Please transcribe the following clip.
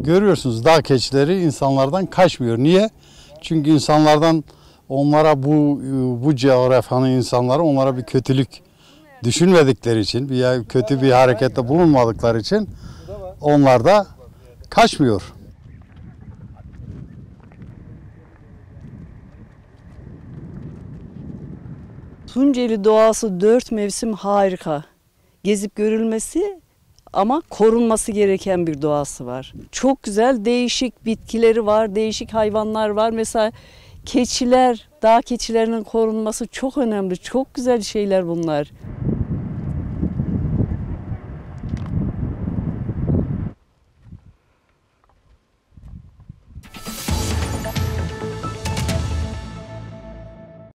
görüyorsunuz dağ keçileri insanlardan kaçmıyor. Niye? Çünkü insanlardan onlara bu bu coğrafyanın insanları onlara bir kötülük düşünmedikleri için, bir kötü bir harekette bulunmadıkları için onlar da kaçmıyor. Tunceli doğası dört mevsim harika. Gezip görülmesi ama korunması gereken bir doğası var. Çok güzel değişik bitkileri var, değişik hayvanlar var. Mesela keçiler, dağ keçilerinin korunması çok önemli. Çok güzel şeyler bunlar.